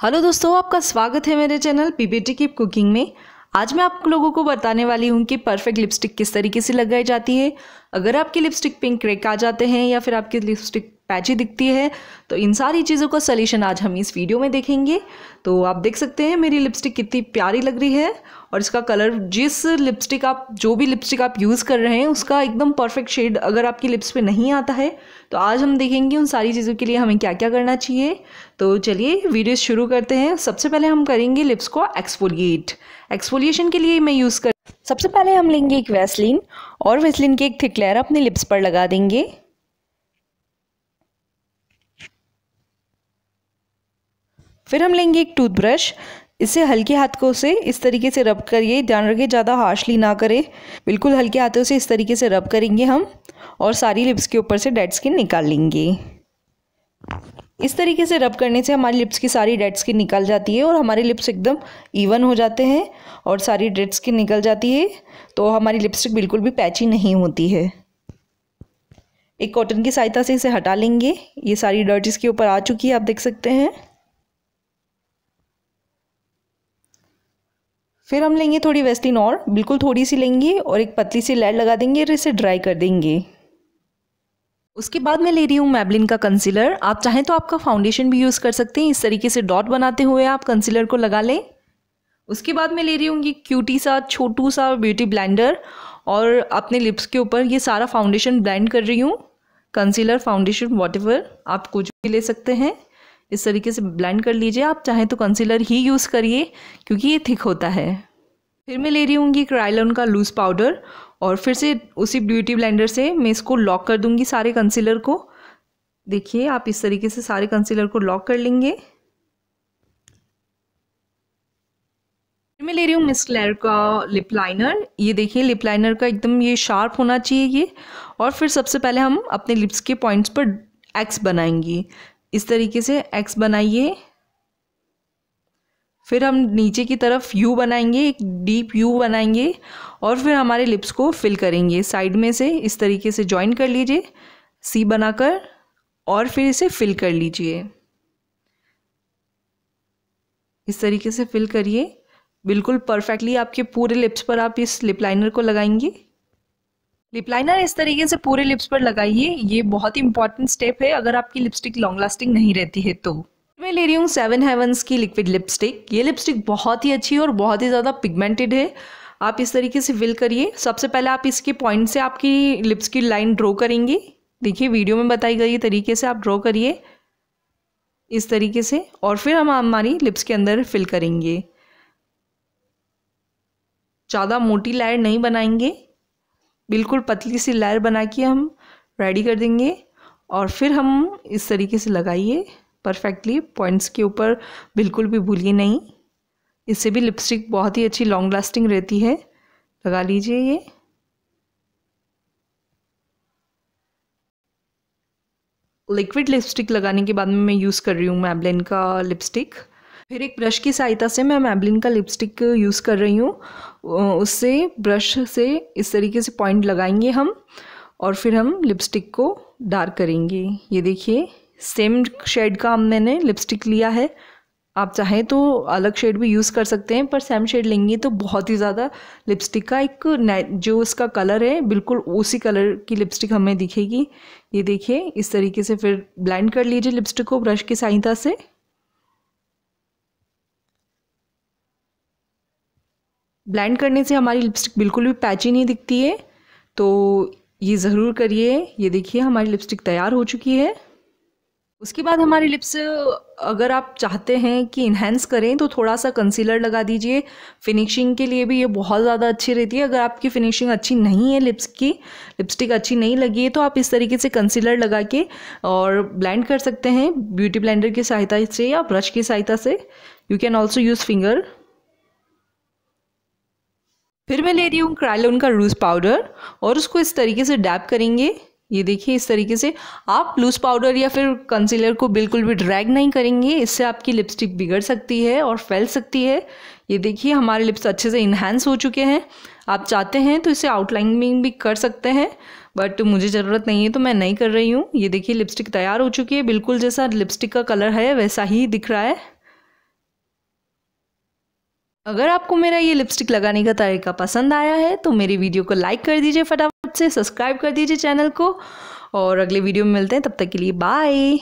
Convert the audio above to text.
Hello दोस्तों, आपका स्वागत है मेरे चैनल पीपीटी की कुकिंग में। आज मैं आप लोगों को बताने वाली हूँ कि परफेक्ट लिपस्टिक किस तरीके से लगाई जाती है। अगर आपकी लिपस्टिक पिंक क्रेक आ जाते हैं या फिर आपकी लिपस्टिक पैची दिखती है। तो इन सारी चीज़ों का सलूशन आज हम इस वीडियो में देखेंगे। तो आप देख सकते हैं मेरी लिपस्टिक कितनी प्यारी लग रही है और इसका कलर जिस लिपस्टिक आप, जो भी लिपस्टिक आप यूज़ कर रहे हैं, उसका एकदम परफेक्ट शेड अगर आपकी लिप्स पे नहीं आता है तो आज हम देखेंगे उन सारी चीज़ों के लिए हमें क्या क्या करना चाहिए। तो चलिए वीडियो शुरू करते हैं। सबसे पहले हम करेंगे लिप्स को एक्सफोलिएट एक्सफोलिएशन के लिए मैं यूज़ कर सबसे पहले हम लेंगे एक वैसलिन और वैसलिन की एक थिक लेयर अपने लिप्स पर लगा देंगे। फिर हम लेंगे एक टूथब्रश। इसे हल्के हाथों से इस तरीके से रब करिए ध्यान रखिए ज़्यादा हार्शली ना करें। बिल्कुल हल्के हाथों से इस तरीके से रब करेंगे हम और सारी लिप्स के ऊपर से डेड स्किन निकाल लेंगे। इस तरीके से रब करने से हमारी लिप्स की सारी डेड स्किन निकल जाती है और हमारे लिप्स एकदम इवन हो जाते हैं और सारी डेड स्किन निकल जाती है तो हमारी लिपस्टिक बिल्कुल भी पैची नहीं होती है। एक कॉटन की सहायता से इसे हटा लेंगे। ये सारी डर्ट इसके ऊपर आ चुकी है, आप देख सकते हैं। फिर हम लेंगे थोड़ी वेस्टिन और, बिल्कुल थोड़ी सी लेंगे और एक पतली सी लेड लगा देंगे और इसे ड्राई कर देंगे। उसके बाद मैं ले रही हूँ मैबलिन का कंसीलर आप चाहें तो आपका फाउंडेशन भी यूज़ कर सकते हैं। इस तरीके से डॉट बनाते हुए आप कंसीलर को लगा लें। उसके बाद मैं ले रही हूँ ये क्यूटी सा, छोटू सा ब्यूटी ब्लेंडर और अपने लिप्स के ऊपर ये सारा फाउंडेशन ब्लेंड कर रही हूँ। कंसीलर फाउंडेशन वॉट आप कुछ भी ले सकते हैं। इस तरीके से ब्लेंड कर लीजिए। आप चाहें तो कंसीलर ही यूज़ करिए, क्योंकि ये थिक होता है। फिर मैं ले रही हूँ क्राइलॉन का लूज़ पाउडर और फिर से उसी ब्यूटी ब्लेंडर से मैं इसको लॉक कर दूँगी सारे कंसीलर को। देखिए, आप इस तरीके से सारे कंसीलर को लॉक कर लेंगे। फिर मैं ले रही हूँ मिस क्लैर का लिप लाइनर ये देखिए लिप लाइनर का एकदम ये शार्प होना चाहिए ये। और फिर सबसे पहले हम अपने लिप्स के पॉइंट्स पर एक्स बनाएँगे। इस तरीके से एक्स बनाइए। फिर हम नीचे की तरफ़ यू बनाएँगे, एक डीप यू बनाएँगे और फिर हमारे लिप्स को फिल करेंगे। साइड में से इस तरीके से ज्वाइन कर लीजिए सी बनाकर और फिर इसे फिल कर लीजिए। इस तरीके से फिल करिए। बिल्कुल परफेक्टली आपके पूरे लिप्स पर आप इस लिप लाइनर को लगाएँगे। लिप लाइनर इस तरीके से पूरे लिप्स पर लगाइए। ये बहुत ही इंपॉर्टेंट स्टेप है। अगर आपकी लिपस्टिक लॉन्ग लास्टिंग नहीं रहती है तो। मैं ले रही हूँ सेवन हेवंस की लिक्विड लिपस्टिक ये लिपस्टिक बहुत ही अच्छी और बहुत ही ज़्यादा पिगमेंटेड है। आप इस तरीके से फिल करिए। सबसे पहले आप इसके पॉइंट से आपकी लिप्स की लाइन ड्रॉ करेंगे। देखिए वीडियो में बताई गई तरीके से आप ड्रॉ करिए। इस तरीके से और फिर हम हमारी लिप्स के अंदर फिल करेंगे। ज़्यादा मोटी लेयर नहीं बनाएँगे। बिल्कुल पतली सी लेयर बना के हम रेडी कर देंगे और फिर हम इस तरीके से लगाइए परफेक्टली पॉइंट्स के ऊपर बिल्कुल भी भूलिए नहीं। इससे भी लिपस्टिक बहुत ही अच्छी लॉन्ग लास्टिंग रहती है। लगा लीजिए ये। लिक्विड लिपस्टिक लगाने के बाद में मैं यूज़ कर रही हूँ मैबलिन का लिपस्टिक फिर एक ब्रश की सहायता से मैं मैबलिन का लिपस्टिक यूज़ कर रही हूँ। उससे ब्रश से इस तरीके से पॉइंट लगाएँगे हम और फिर हम लिपस्टिक को डार्क करेंगे। ये देखिए सेम शेड का हम मैंने लिपस्टिक लिया है। आप चाहें तो अलग शेड भी यूज़ कर सकते हैं, पर सेम शेड लेंगे तो बहुत ही ज़्यादा लिपस्टिक का एक जो इसका कलर है, बिल्कुल उसी कलर की लिपस्टिक हमें दिखेगी। ये देखिए, इस तरीके से फिर ब्लेंड कर लीजिए लिपस्टिक को ब्रश की सहायता से। ब्लेंड करने से हमारी लिपस्टिक बिल्कुल भी पैची नहीं दिखती है। तो ये ज़रूर करिए। ये देखिए, हमारी लिपस्टिक तैयार हो चुकी है। उसके बाद हमारी लिप्स, अगर आप चाहते हैं कि इन्हेंस करें तो थोड़ा सा कंसीलर लगा दीजिए। फिनिशिंग के लिए भी ये बहुत ज़्यादा अच्छी रहती है। अगर आपकी फिनिशिंग अच्छी नहीं है लिप्स की, लिपस्टिक अच्छी नहीं लगी है तो आप इस तरीके से कंसीलर लगा के और ब्लेंड कर सकते हैं। ब्यूटी ब्लेंडर की सहायता से या ब्रश की सहायता से। You can also use finger फिर मैं ले रही हूँ क्राइलोन का रूज पाउडर और उसको इस तरीके से डैप करेंगे। ये देखिए, इस तरीके से आप लूज पाउडर या फिर कंसीलर को बिल्कुल भी ड्रैग नहीं करेंगे। इससे आपकी लिपस्टिक बिगड़ सकती है और फैल सकती है। ये देखिए, हमारे लिप्स अच्छे से इन्हांस हो चुके हैं। आप चाहते हैं तो इसे आउटलाइनिंग भी कर सकते हैं बट मुझे ज़रूरत नहीं है तो मैं नहीं कर रही हूँ। ये देखिए लिपस्टिक तैयार हो चुकी है। बिल्कुल जैसा लिपस्टिक का कलर है, वैसा ही दिख रहा है। अगर आपको मेरा ये लिपस्टिक लगाने का तरीका पसंद आया है तो मेरी वीडियो को लाइक कर दीजिए फटाफट से सब्सक्राइब कर दीजिए चैनल को और अगले वीडियो में मिलते हैं, तब तक के लिए बाय